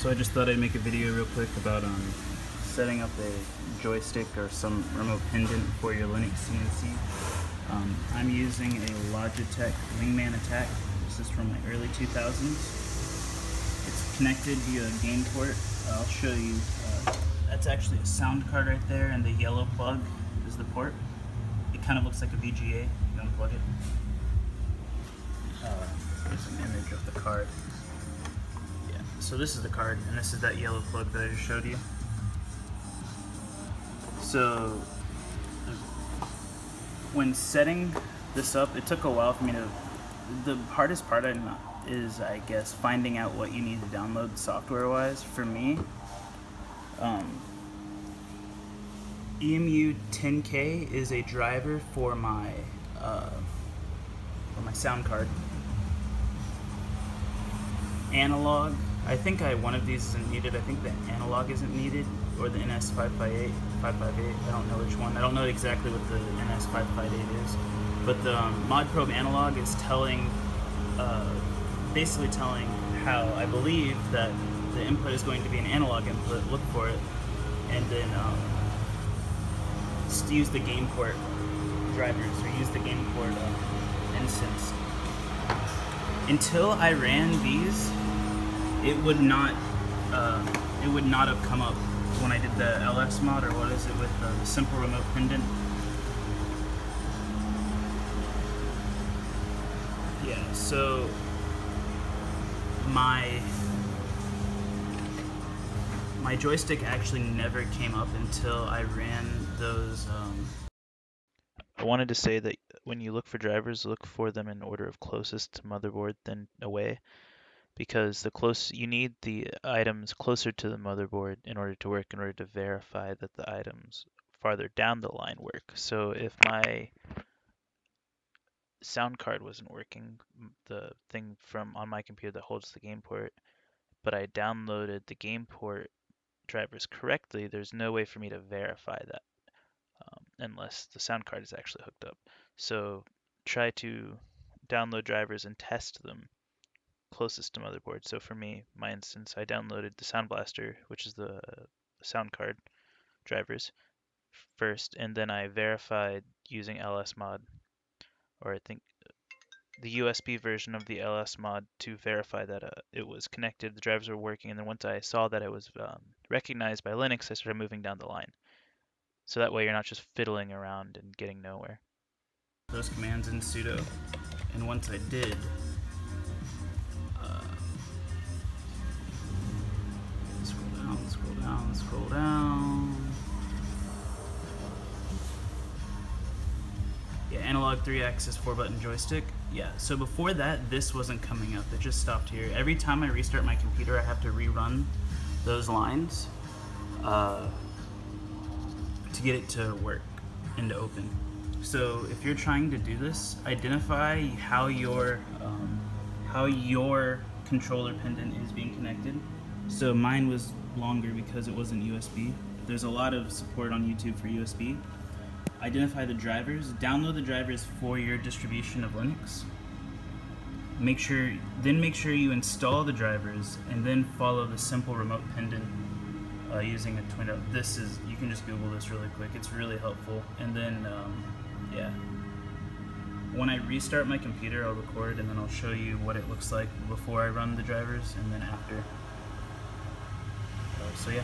So I just thought I'd make a video real quick about um, setting up a joystick or some remote pendant for your Linux CNC. Um, I'm using a Logitech Wingman Attack. This is from the early 2000s. It's connected via a game port. I'll show you. Uh, that's actually a sound card right there, and the yellow plug is the port. It kind of looks like a VGA. You unplug it. Uh, there's an image of the card so this is the card, and this is that yellow plug that I just showed you. So, when setting this up, it took a while for me to, the hardest part is, I guess, finding out what you need to download software-wise. For me, um, EMU 10K is a driver for my, uh, for my sound card. Analog I think I one of these isn't needed. I think the analog isn't needed, or the NS558, 558. I don't know which one. I don't know exactly what the NS558 is, but the um, ModProbe analog is telling, uh, basically telling how I believe that the input is going to be an analog input. Look for it, and then um, use the game port drivers or use the game port uh, instance. Until I ran these it would not uh, it would not have come up when I did the LS mod or what is it with the simple remote pendant. Yeah, so my my joystick actually never came up until I ran those. Um... I wanted to say that when you look for drivers, look for them in order of closest to motherboard then away because the close you need the items closer to the motherboard in order to work in order to verify that the items farther down the line work. So if my sound card wasn't working, the thing from on my computer that holds the game port, but I downloaded the game port drivers correctly, there's no way for me to verify that um, unless the sound card is actually hooked up. So try to download drivers and test them closest to motherboard. So for me, my instance, I downloaded the Sound Blaster, which is the sound card drivers first, and then I verified using LS mod, or I think the USB version of the LS mod to verify that uh, it was connected, the drivers were working, and then once I saw that it was um, recognized by Linux, I started moving down the line. So that way you're not just fiddling around and getting nowhere. Those commands in sudo, and once I did, down, scroll down. Yeah, analog 3 axis 4 button joystick. Yeah, so before that, this wasn't coming up. It just stopped here. Every time I restart my computer, I have to rerun those lines uh, to get it to work and to open. So if you're trying to do this, identify how your um, how your controller pendant is being connected. So mine was longer because it wasn't USB. There's a lot of support on YouTube for USB. Identify the drivers, download the drivers for your distribution of Linux. Make sure, then make sure you install the drivers and then follow the simple remote pendant uh, using a twin. This is, you can just Google this really quick. It's really helpful. And then, um, yeah. When I restart my computer, I'll record and then I'll show you what it looks like before I run the drivers and then after so yeah.